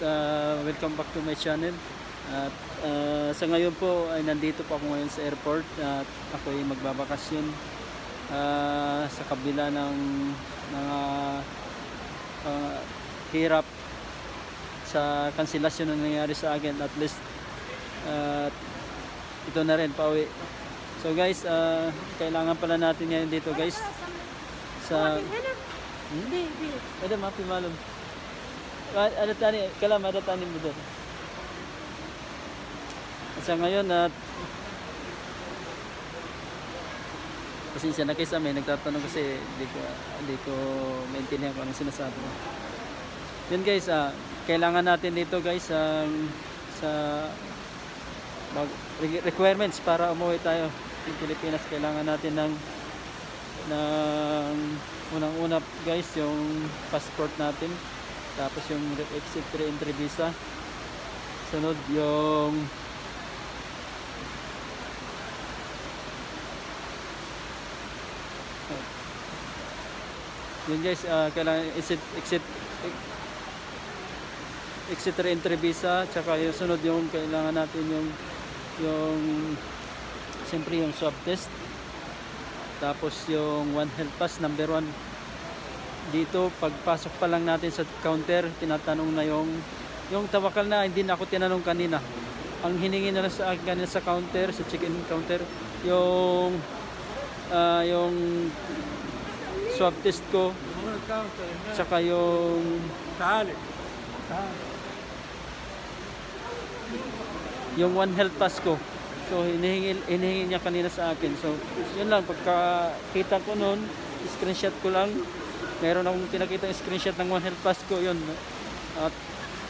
guys, uh, welcome back to my channel. At uh, sa ngayon po ay nandito po ako ngayon sa airport at ako ay magbabakasyon uh, sa kabila ng mga uh, hirap sa kanselasyon na nangyari sa akin at least uh, ito na rin pauwi. So guys, uh, kailangan pala natin ngayon dito guys sa Hmm? Di, di. Ada mapi malum. Ada tani, kalam ada tani mo doon. Sa ngayon at Pasensya na kayo sa amin, nagtatanong kasi hindi ko, hindi ko maintindihan kung anong sinasabi ko. Yun guys, ah, kailangan natin dito guys ang sa mag- re- requirements para umuwi tayo sa Pilipinas. Kailangan natin ng ng unang-una guys yung passport natin tapos yung exit re-entry visa sunod yung yun guys ah, kailangan exit exit exit re-entry visa tsaka yung sunod yung kailangan natin yung yung siyempre yung swab test. Tapos yung one health pass number one dito pagpasok pa lang natin sa counter tinatanong na yung yung tawakal na hindi na ako tinanong kanina ang hiningi na lang sa akin kanina sa counter sa check-in counter yung ah, yung swab test ko tsaka yung Dale. yung one health pass ko. So hinihingi, hinihingi niya kanina sa akin. So yun lang, pagkakita ko noon, screenshot ko lang. Meron akong pinakita yung screenshot ng one health pass ko, yun. At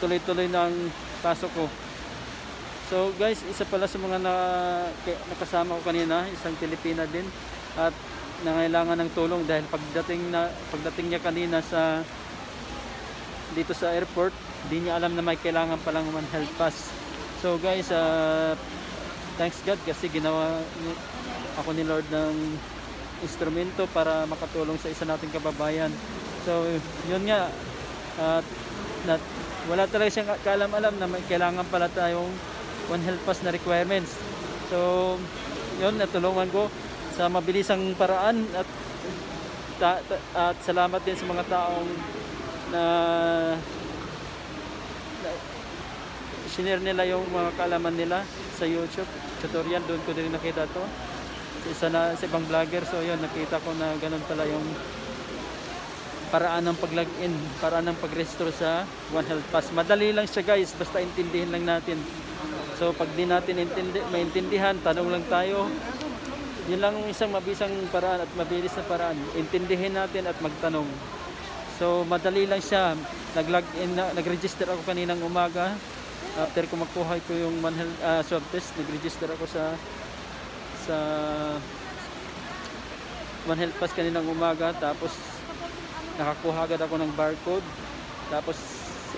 tuloy-tuloy ng pasok ko. So guys, isa pala sa mga na, nakasama ko kanina, isang Pilipina din. At nangailangan ng tulong dahil pagdating na pagdating niya kanina sa dito sa airport, di niya alam na may kailangan palang one health pass. So guys, uh, thanks God kasi ginawa ako ni Lord ng instrumento para makatulong sa isa nating kababayan. So yun nga, at na, wala talaga siyang ka- kaalam-alam na may kailangan pala tayong one health pass na requirements. So yun, natulungan ko sa mabilisang paraan at ta- ta- at salamat din sa mga taong na, na sinare nila yung mga kaalaman nila sa YouTube tutorial doon ko din nakita to sa isa na sa ibang vlogger so yun nakita ko na ganun pala yung paraan ng pag-login paraan ng pag-register sa One Health Pass. Madali lang siya guys basta intindihin lang natin. So pag di natin intindi, maintindihan tanong lang tayo. Yun lang ang isang mabisang paraan at mabilis na paraan. Intindihin natin at magtanong. So madali lang siya. Nag-login na, nag-register ako kaninang umaga. After ko makuha ko yung one health, ah, swab test, nag-register ako sa sa one health pass kaninang umaga tapos nakakuha agad ako ng barcode. Tapos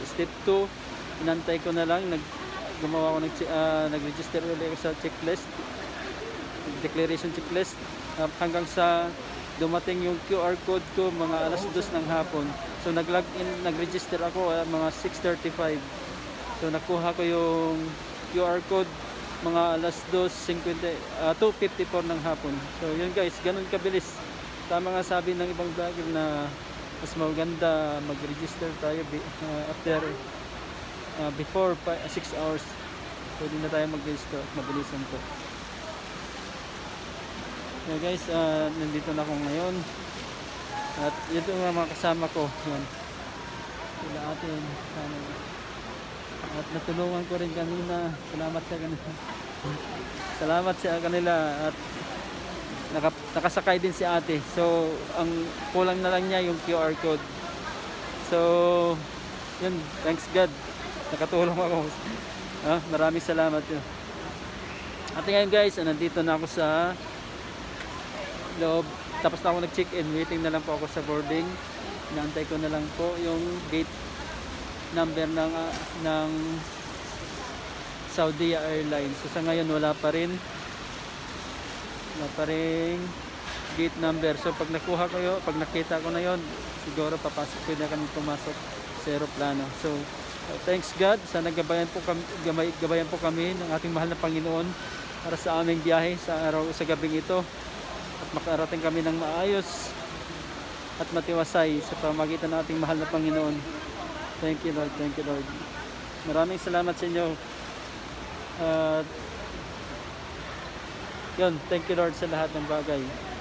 step 2, inantay ko na lang nag gumawa ako ng ah, nag-register ulit sa checklist declaration checklist uh, hanggang sa dumating yung QR code ko mga alas 2 ng hapon. So nag-log in, nag-register ako uh, mga 6:35. So nakuha ko yung QR code mga alas 2:50 uh, 2:54 ng hapon. So yun guys, ganun kabilis. Tama nga sabi ng ibang vlogger na mas maganda mag-register tayo bi- uh, after uh, before 6 hours. Pwede na tayo mag-register at mabilisan to. So guys, ah, nandito na ako ngayon. At ito nga mga kasama ko. Yan. Sila atin. Sana. At natulungan ko rin kanina. Salamat sa kanila. Salamat sa kanila. At naka, nakasakay din si ate. So, ang kulang na lang niya yung QR code. So, yun. Thanks God. Nakatulong ako. Ah, maraming salamat yun. At ngayon guys, ah, nandito na ako sa loob. Tapos na ako nag-check-in. Waiting na lang po ako sa boarding. Inaantay ko na lang po yung gate number ng ah, ng Saudi Airlines. So sa ngayon wala pa rin. Wala pa rin gate number. So pag nakuha ko yun, pag nakita ko na yon, siguro papasok na kami pumasok sa aeroplano. So Uh, thanks God, sana gabayan po kami, gamay, gabayan po kami ng ating mahal na Panginoon para sa aming biyahe sa araw sa gabing ito at makarating kami ng maayos at matiwasay sa pamagitan ng ating mahal na Panginoon. Thank you Lord, thank you Lord. Maraming salamat sa inyo. At yun, thank you Lord sa lahat ng bagay.